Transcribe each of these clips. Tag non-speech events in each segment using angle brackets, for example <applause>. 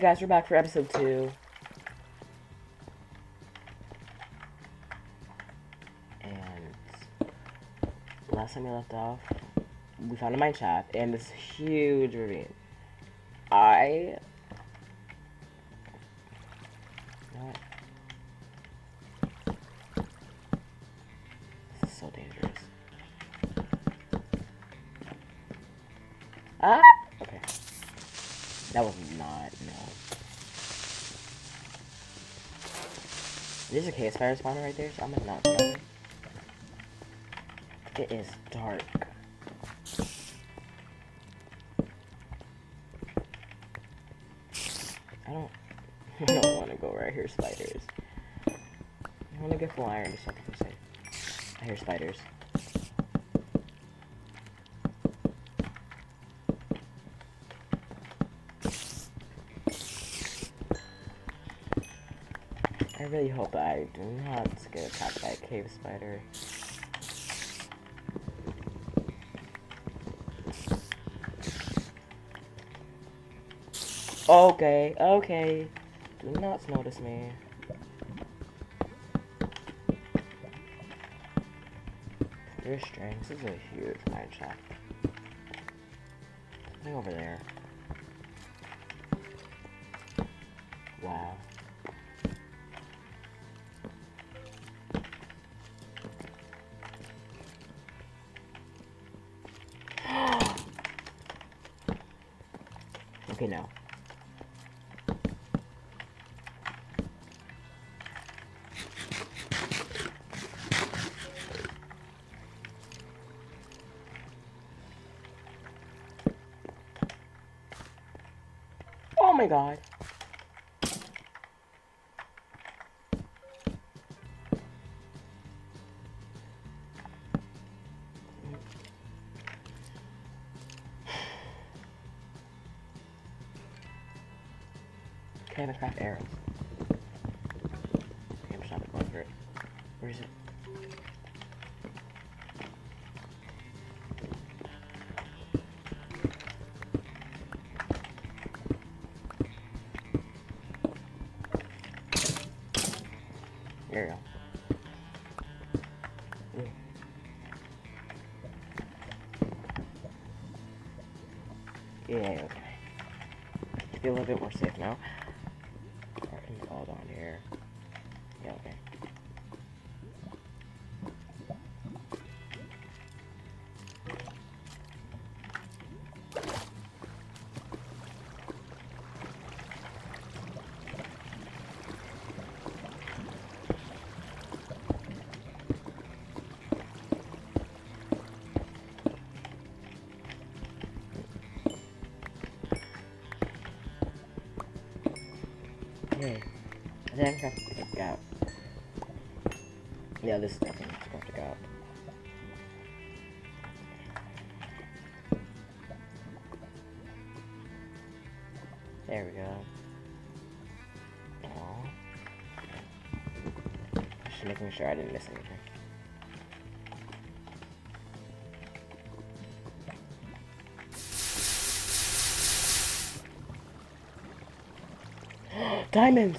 Guys, we're back for episode 2. And last time we left off, we found a mine shaft and this huge ravine. I... There's a cave spider spawner right there, so I'm gonna not go. It is dark. I don't, <laughs> I don't want to go I hear spiders. I want to get full iron just so I can feel. I hear spiders. I really hope I do not get attacked by a cave spider. Okay, okay. Do not notice me. Your strings this is a huge mine shaft. Something over there. Wow. Okay, now. Oh my god. I'm gonna craft arrows. Okay, I'm going for it. Where is it? There you go. Yeah, okay. Feel a little bit more safe now. To pick out. Yeah, this is to go. There we go. Aww. Just making sure I didn't miss anything. <gasps> Diamonds!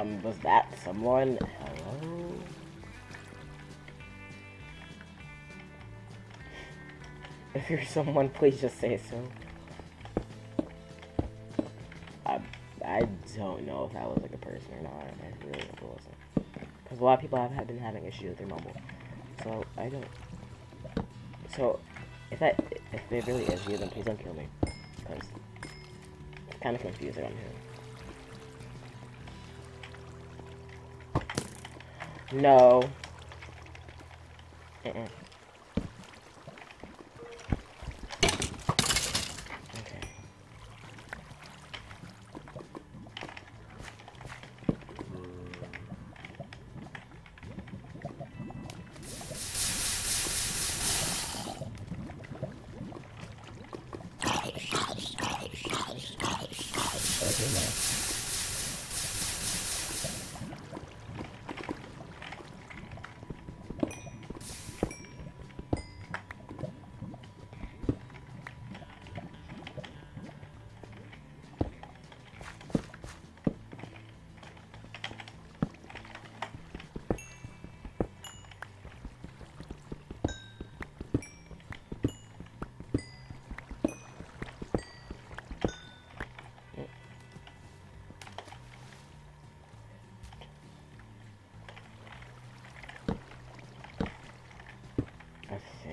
Um, was that someone? Hello? If you're someone, please just say so. I, I don't know if that was like a person or not. I really hope it wasn't. Because a lot of people have, have been having issues with their Mumble. So, I don't... So, if that, if it really is you, then please don't kill me. Because it's kind of confusing on here. No.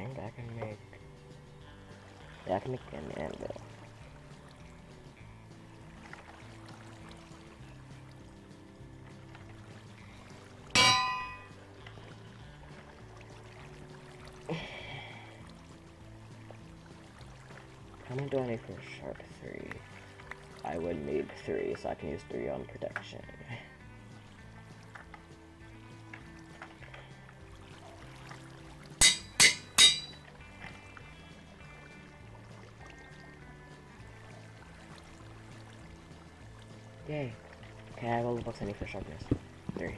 I I can make. I can make an anvil. <sighs> How many do I need for sharp three? I would need three, so I can use three on protection. <laughs> Yay. Okay, I have all the books I need for sharpness. Three.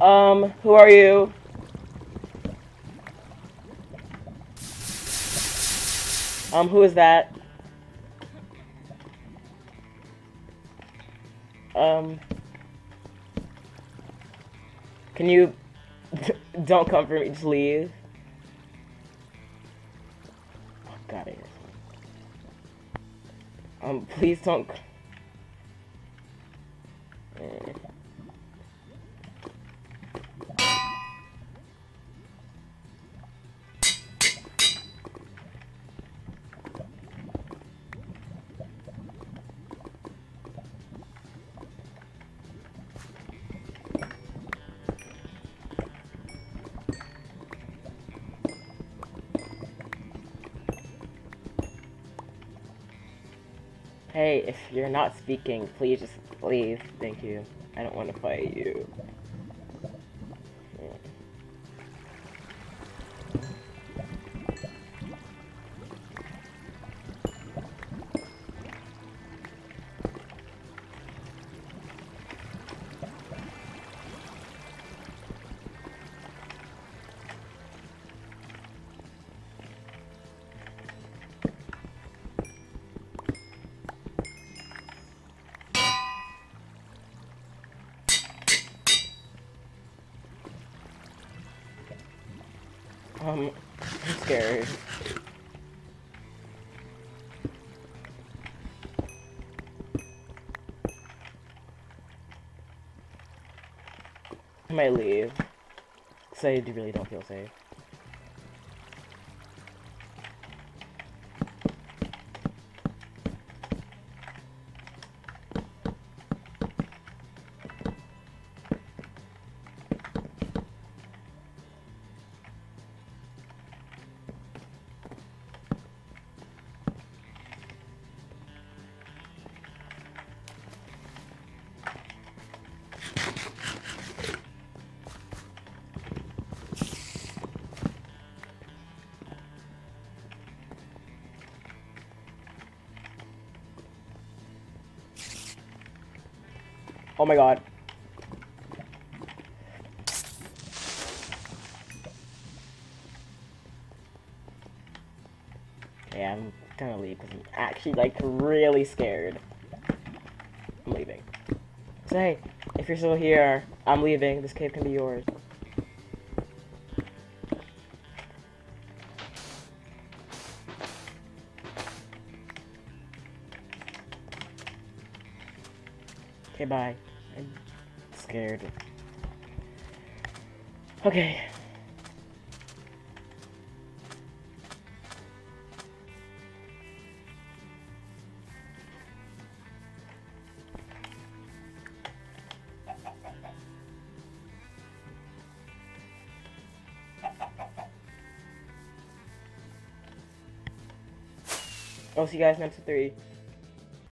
Um, who are you? Um, who is that? Um, can you <laughs> don't come for me, just leave. God, I Um, please don't. Hey, if you're not speaking, please just leave. Thank you. I don't want to fight you. I'm scared. I might leave. Because I really don't feel safe. Oh my god. Okay, I'm gonna leave because I'm actually like really scared. I'm leaving. So hey, if you're still here, I'm leaving. This cave can be yours. Okay, bye. I'm scared. Okay. I'll see you guys next 3.